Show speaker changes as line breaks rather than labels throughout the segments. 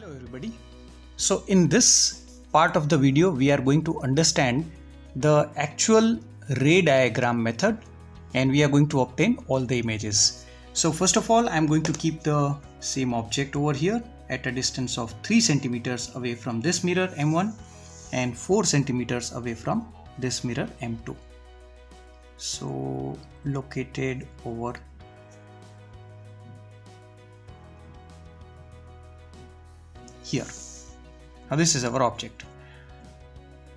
Hello everybody. So in this part of the video we are going to understand the actual ray diagram method and we are going to obtain all the images. So first of all I am going to keep the same object over here at a distance of 3 centimeters away from this mirror M1 and 4 centimeters away from this mirror M2. So located over here. Now this is our object.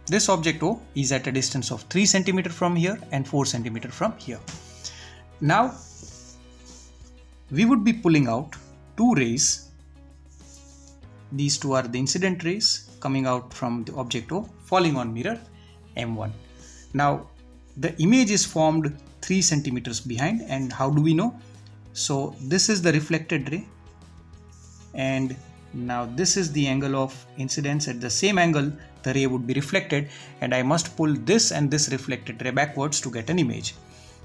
This object O is at a distance of 3 cm from here and 4 cm from here. Now we would be pulling out two rays. These two are the incident rays coming out from the object O falling on mirror M1. Now the image is formed 3 centimeters behind and how do we know? So this is the reflected ray and now this is the angle of incidence at the same angle the ray would be reflected and I must pull this and this reflected ray backwards to get an image.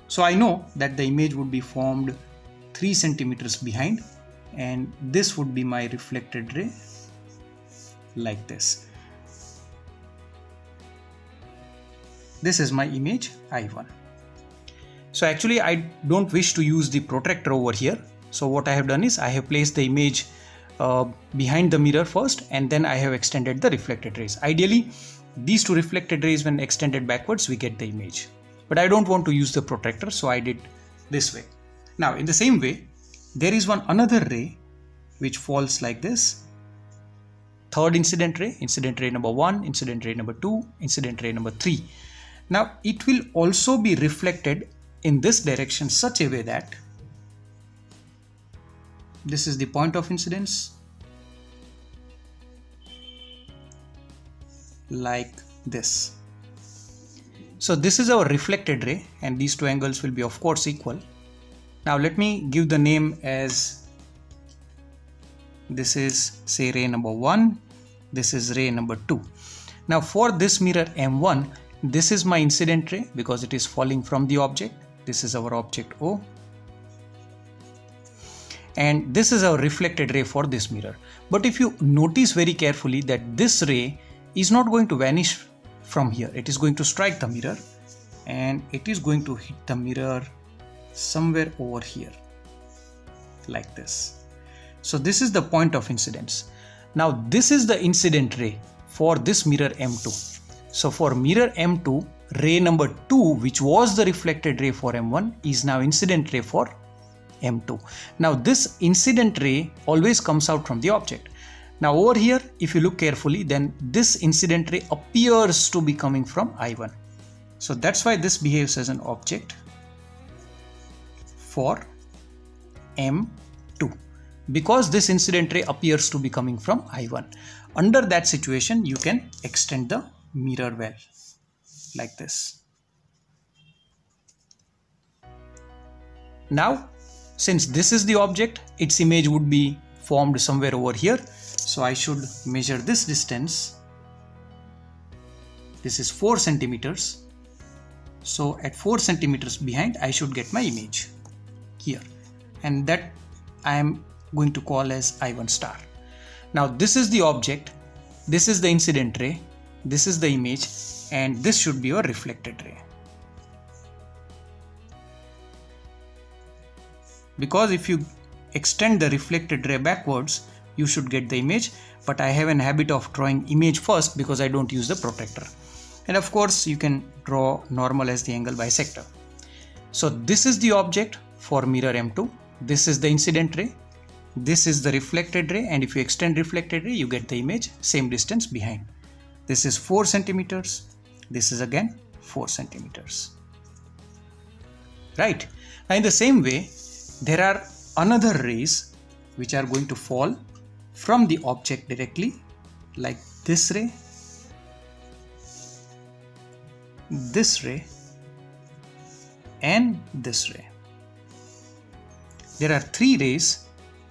So I know that the image would be formed 3 centimeters behind and this would be my reflected ray like this. This is my image I1. So actually I don't wish to use the protractor over here. So what I have done is I have placed the image uh, behind the mirror first and then I have extended the reflected rays. Ideally, these two reflected rays when extended backwards we get the image. But I don't want to use the protractor so I did this way. Now in the same way, there is one another ray which falls like this. Third incident ray, incident ray number 1, incident ray number 2, incident ray number 3. Now it will also be reflected in this direction such a way that this is the point of incidence. Like this. So this is our reflected ray and these two angles will be of course equal. Now let me give the name as this is say ray number 1 this is ray number 2 now for this mirror m1 this is my incident ray because it is falling from the object. This is our object o and this is our reflected ray for this mirror. But if you notice very carefully that this ray is not going to vanish from here it is going to strike the mirror and it is going to hit the mirror somewhere over here like this. So this is the point of incidence. Now this is the incident ray for this mirror m2 so for mirror m2 ray number 2 which was the reflected ray for m1 is now incident ray for M2. Now this incident ray always comes out from the object. Now over here, if you look carefully, then this incident ray appears to be coming from I1. So that's why this behaves as an object for M2 because this incident ray appears to be coming from I1. Under that situation, you can extend the mirror well like this. Now since this is the object its image would be formed somewhere over here. So I should measure this distance. This is 4 centimeters. So at 4 centimeters behind I should get my image here. And that I am going to call as I1 star. Now this is the object. This is the incident ray. This is the image. And this should be your reflected ray because if you extend the reflected ray backwards you should get the image. But I have an habit of drawing image first because I don't use the protractor and of course you can draw normal as the angle bisector. So this is the object for mirror M2 this is the incident ray. This is the reflected ray. And if you extend reflected ray you get the image same distance behind. This is 4 centimeters. This is again 4 centimeters. Right? Now in the same way there are another rays which are going to fall from the object directly like this ray this ray and this ray. There are three rays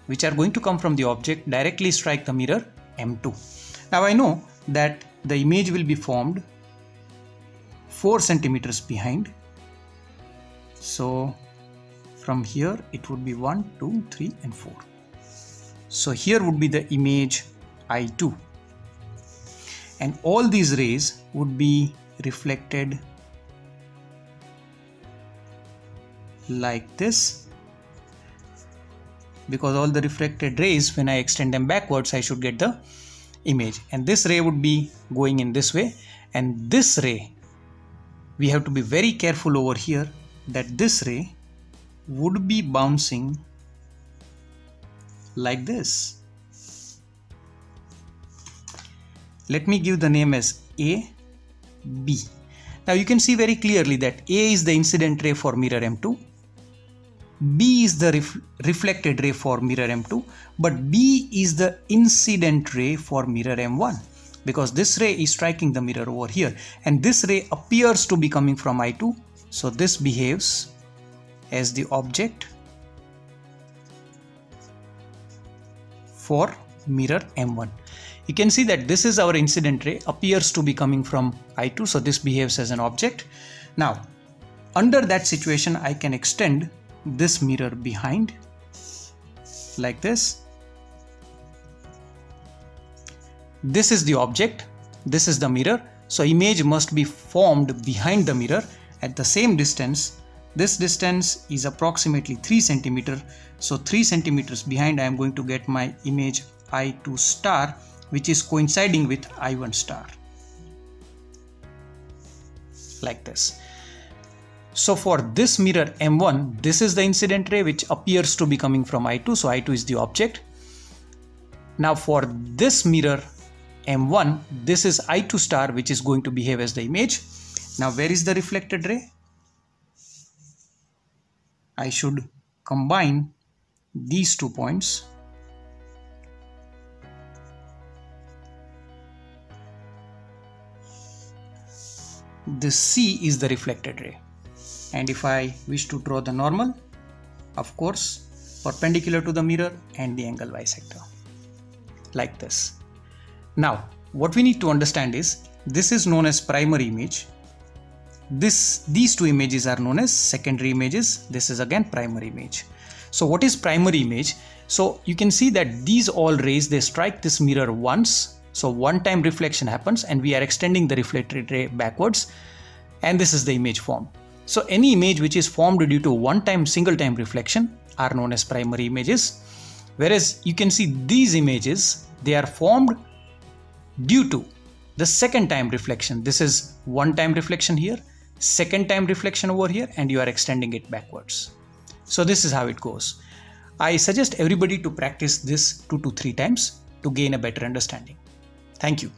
which are going to come from the object directly strike the mirror M2 now I know that the image will be formed 4 centimeters behind. So from here it would be 1 2 3 and 4 so here would be the image I2 and all these rays would be reflected like this. Because all the reflected rays when I extend them backwards I should get the image. And this ray would be going in this way. And this ray we have to be very careful over here that this ray would be bouncing like this. Let me give the name as A B. Now you can see very clearly that A is the incident ray for mirror M2 B is the ref reflected ray for mirror M2 but B is the incident ray for mirror M1 because this ray is striking the mirror over here and this ray appears to be coming from I2 so this behaves as the object for mirror M1 you can see that this is our incident ray appears to be coming from I2 so this behaves as an object now under that situation I can extend this mirror behind like this. This is the object, this is the mirror. So image must be formed behind the mirror at the same distance. This distance is approximately 3 centimeter. So 3 centimeters behind I am going to get my image I2 star which is coinciding with I1 star like this. So for this mirror M1, this is the incident ray which appears to be coming from I2. So I2 is the object. Now for this mirror M1, this is I2 star which is going to behave as the image. Now where is the reflected ray? I should combine these two points. This C is the reflected ray and if I wish to draw the normal of course perpendicular to the mirror and the angle bisector like this. Now what we need to understand is this is known as primary image this these two images are known as secondary images. This is again primary image. So what is primary image? So you can see that these all rays they strike this mirror once. So one time reflection happens and we are extending the reflected ray backwards. And this is the image form. So any image which is formed due to one-time single-time reflection are known as primary images. Whereas you can see these images, they are formed due to the second time reflection. This is one time reflection here, second time reflection over here, and you are extending it backwards. So this is how it goes. I suggest everybody to practice this two to three times to gain a better understanding. Thank you.